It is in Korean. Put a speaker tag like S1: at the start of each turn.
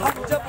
S1: 박자.